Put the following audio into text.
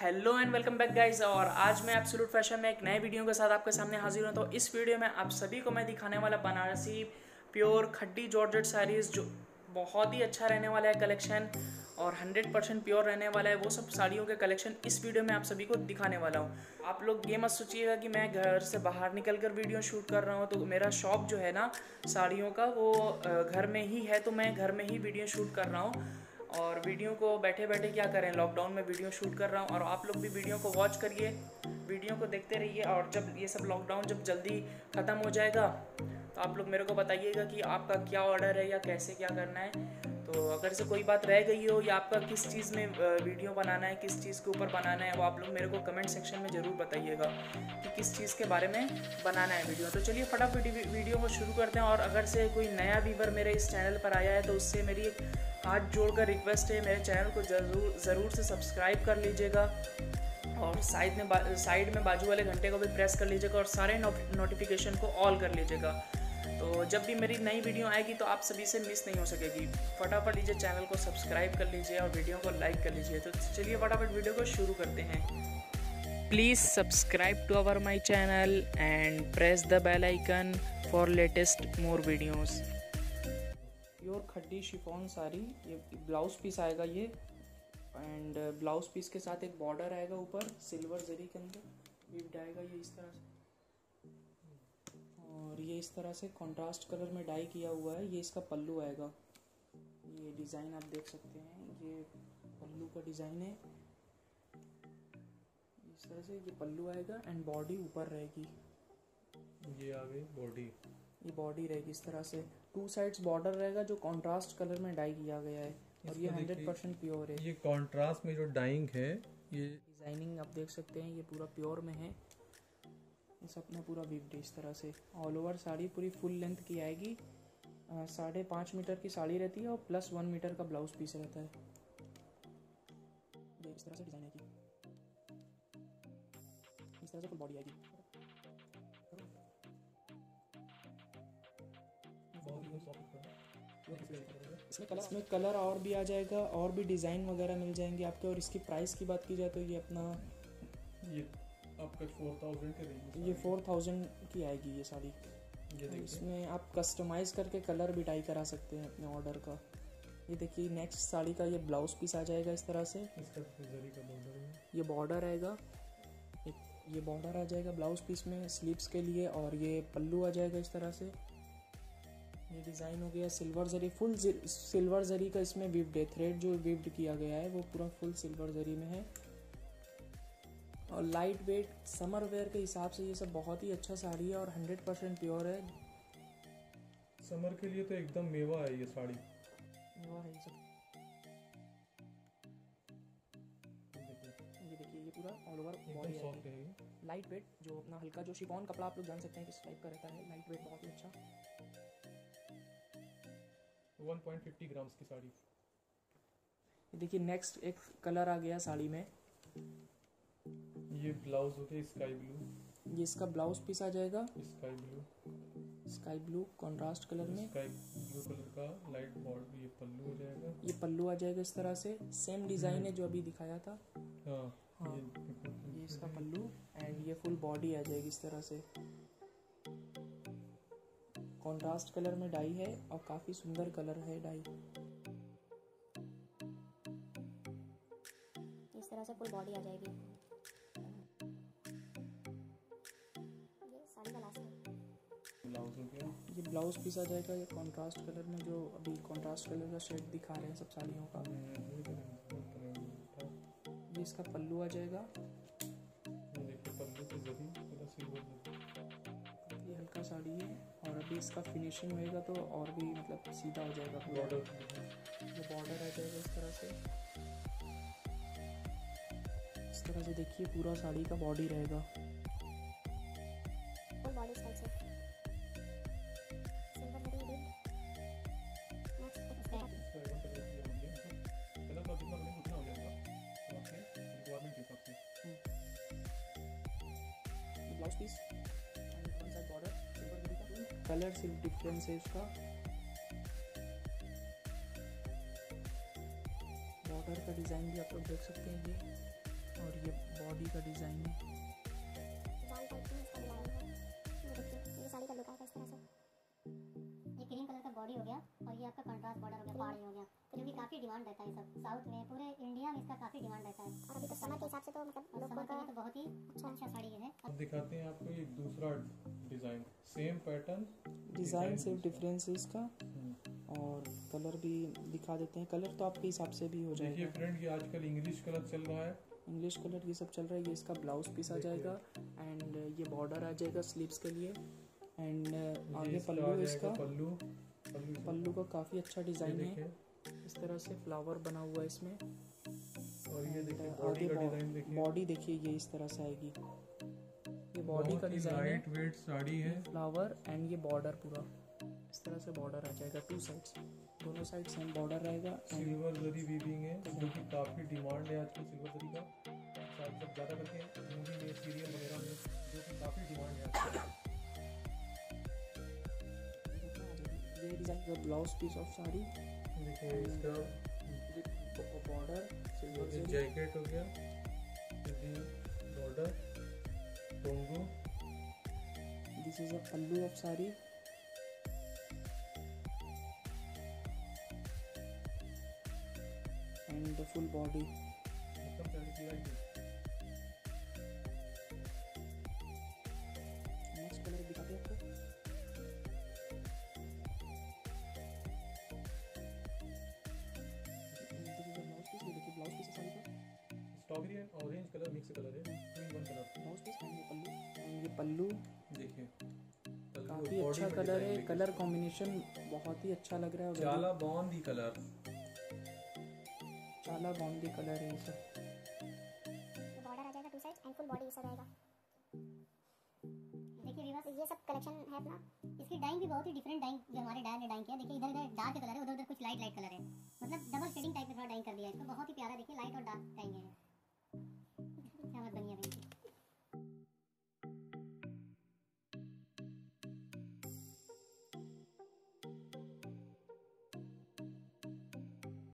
Hello and welcome back guys और आज मैं एब्सोल्यूट फ़ैशन में एक नए वीडियो के साथ आपके सामने हाजिर हूँ। तो इस वीडियो में आप सभी को मैं दिखाने वाला बनारसी प्योर खड्डी जॉर्जेट साड़ीज़ जो बहुत ही अच्छा रहने वाला है कलेक्शन और 100 परसेंट प्योर रहने वाला है वो सब साड़ियों के कलेक्शन इस वीडियो में आप सभी को दिखाने वाला हूँ। आप लोग ये मत सोचिएगा कि मैं घर से बाहर निकल कर वीडियो शूट कर रहा हूँ तो मेरा शॉप जो है ना साड़ियों का वो घर में ही है तो मैं घर में ही वीडियो शूट कर रहा हूँ। और वीडियो को बैठे बैठे क्या करें लॉकडाउन में वीडियो शूट कर रहा हूँ और आप लोग भी वीडियो को वॉच करिए वीडियो को देखते रहिए और जब ये सब लॉकडाउन जब जल्दी ख़त्म हो जाएगा आप लोग मेरे को बताइएगा कि आपका क्या ऑर्डर है या कैसे क्या करना है। तो अगर से कोई बात रह गई हो या आपका किस चीज़ में वीडियो बनाना है, किस चीज़ के ऊपर बनाना है, वो आप लोग मेरे को कमेंट सेक्शन में ज़रूर बताइएगा कि किस चीज़ के बारे में बनाना है वीडियो तो चलिए फटाफट वीडियो को शुरू करते हैं और अगर से कोई नया वीवर मेरे इस चैनल पर आया है तो उससे मेरी एक हाथ जोड़कर रिक्वेस्ट है, मेरे चैनल को ज़रूर ज़रूर से सब्सक्राइब कर लीजिएगा और साइड में साइड में बाजू वाले घंटे को भी प्रेस कर लीजिएगा और सारे नोटिफिकेशन को ऑल कर लीजिएगा। तो जब भी मेरी नई वीडियो आएगी तो आप सभी से मिस नहीं हो सकेगी। फटाफट लीजिए चैनल को सब्सक्राइब कर लीजिए और वीडियो को लाइक कर लीजिए। तो चलिए फटाफट वीडियो को शुरू करते हैं। Please subscribe to our my channel and press the bell icon for latest more videos pure खड्डी, chiffon sari ये ब्लाउज पीस आएगा ये। एंड ब्लाउज पीस के साथ एक बॉर्डर आएगा ऊपर, सिल्वर जरी के अंदर। विप्ड आएगा ये इस तरह से। और ये इस तरह से कंट्रास्ट कलर में डाई किया हुआ है ये इसका पल्लू आएगा। ये डिज़ाइन आप देख सकते हैं ये पल्लू का डिज़ाइन है। इस तरह से ये पल्लू आएगा एंड बॉडी ऊपर रहेगी। ये आ गई बॉडी ये बॉडी रहेगी इस तरह से। टू साइड्स बॉर्डर रहेगा जो कंट्रास्ट कलर में डाई किया गया है और ये हंड्रेड परसेंट प्योर है। ये कंट्रास्ट में जो डाइंग है ये डिज़ाइनिंग आप देख सकते हैं ये पूरा प्योर में है। इस अपना पूरा विप्ड इस तरह से। ऑल ओवर साड़ी पूरी फुल लेंथ की आएगी। साढ़े पाँच मीटर की साड़ी रहती है और प्लस वन मीटर का ब्लाउज पीस रहता है। इस तरह से डिज़ाइन आएगी। इस तरह से फुल बॉडी आएगी। इसमें कलर इसमें कलर और भी आ जाएगा, और भी डिज़ाइन वगैरह मिल जाएँगे आपके। और इसकी प्राइस की बात की जाए तो ये अपना ये आपका फोर थाउज़ेंड के रेंज ये फोर थाउज़ेंड की आएगी ये साड़ी ये तो इसमें आप कस्टमाइज करके कलर भी डाई करा सकते हैं अपने ऑर्डर का। ये देखिए नेक्स्ट साड़ी का ये ब्लाउज पीस आ जाएगा इस तरह से। इसका का बॉर्डर ये बॉर्डर आएगा। ये बॉर्डर आ जाएगा ब्लाउज पीस में स्लीव्स के लिए और ये पल्लू आ जाएगा इस तरह से। ये डिज़ाइन हो गया silver zari full silver zari का इसमें विप्ड है। थ्रेड जो विप्ड किया गया है वो पूरा फुल सिल्वर जरी में है। और लाइट वेट समर वेयर के हिसाब से ये सब बहुत ही अच्छा साड़ी है और हंड्रेड परसेंट प्योर है। समर के लिए तो एकदम मेवा है ये साड़ी। मेवा है ये सब। ये देखिए ये पूरा ऑल ओवर बॉडी है। है लाइट वेट जो अपना हल्का जो शिफॉन कपड़ा आप लोग जान सकते हैं किस टाइप का रहता है। लाइट वेट बहुत ही अच्छा। 1.50 ग्राम्स की साड़ी। देखिए नेक्स्ट एक कलर आ गया साड़ी में। ये ब्लाउज हो गया स्काई ब्लू। ये इसका ब्लाउज पीस आ जाएगा। Sky blue. Sky blue contrast colour में। स्काई ब्लू कलर का लाइट बॉर्डर ये पल्लू हो जाएगा। ये पल्लू आ जाएगा इस तरह से। सेम डिज़ाइन है जो अभी दिखाया था। हाँ हाँ। ये ये इसका पल्लू एंड ये फुल बॉडी आ जाएगी इस तरह से। कंट्रास्ट कलर में डाई है और काफ़ी सुंदर कलर है डाई इस तरह से फुल बॉडी आ जाएगी। ब्लाउज हो गया। ये ब्लाउज पीस आ जाएगा ये कंट्रास्ट कलर में जो अभी कंट्रास्ट कलर का शेड दिखा रहे हैं सब साड़ियों का। ये इसका पल्लू आ जाएगा। ये देखिए पल्लू सिल्वर जरी ये हल्का साड़ी है और अभी इसका फिनिशिंग होएगा तो और भी मतलब सीधा हो जाएगा बॉर्डर ये बॉर्डर आ जाएगा इस तरह से। इस तरह से देखिए पूरा साड़ी का बॉडी रहेगा। कलर सिर्फ़ डिफरेंस है इसका। बॉर्डर का डिज़ाइन भी आप लोग देख सकते हैं ये। और ये बॉडी का डिज़ाइन है। बॉडी हो गया और ये आपका कंट्रास्ट बॉर्डर हो गया पहाड़ी हो गया। तो जो कि काफ़ी डिमांड रहता है सब। साउथ में पूरे इंडिया में इसका काफ़ी डिमांड रहता है। और अभी तो समर के हिसाब से तो मतलब लोगों समर का तो बहुत ही अच्छा साड़ी है। अब दिखाते हैं आपको एक दूसरा डिज़ाइन सेम पैटर्न डिज़ाइन सिर्फ़ डिफरेंस है इसका। और कलर भी दिखा देते हैं। कलर तो आपके हिसाब से भी हो जाएगा। देखिए फ्रेंड ये आजकल इंग्लिश कलर चल रहा है। इंग्लिश कलर ये सब चल रहा है। ये इसका ब्लाउज पीस आ जाएगा। एंड ये बॉर्डर आ जाएगा स्लीव्स के लिए। एंड आगे पल्लू है इसका। पल्लू। पल्लू का काफ़ी अच्छा डिज़ाइन है। इस तरह से फ्लावर बना हुआ है इसमें। और ये देखिए बॉडी आगे का डिज़ाइन देखिए। बॉडी देखिए ये इस तरह से आएगी। ये बॉडी का डिज़ाइन है। लाइट वेट साड़ी है। फ्लावर एंड ये बॉर्डर पूरा। इस तरह से बॉर्डर आ जाएगा टू साइड्स दोनों साइड सेम बॉर्डर रहेगा सिल्वर जरी वीविंग है जो कि काफ़ी डिमांड है आजकल सिल्वर जरी का। ज़्यादा करके मूवी में सीरियल वगैरह में जो कि काफ़ी डिमांड है डिज़ाइन का ब्लाउज पीस ऑफ़ साड़ी। देखिए इसका बॉर्डर सिल्वर जैकेट हो गया border टोंगू this is a pallu of sari. And the full body strawberry and orange colour mix colour है। वन कलर ये पल्लू देखिए काफ़ी अच्छा कलर है। कलर कॉम्बिनेशन बहुत ही अच्छा लग रहा है। चाला बॉन्डी कलर चाला बॉन्डी कलर है इसे बॉर्डर आ जाएगा two side and full body इसका रहेगा देखिए व्यूअर्स ये सब कलेक्शन है अपना। इसकी डाइंग भी बहुत ही डिफरेंट डाइंग जो हमारे डायर ने डाइंग किया। देखिए इधर इधर डार्क कलर है उधर उधर कुछ लाइट लाइट कलर है। मतलब डबल शेडिंग टाइप का थोड़ा डाइंग कर दिया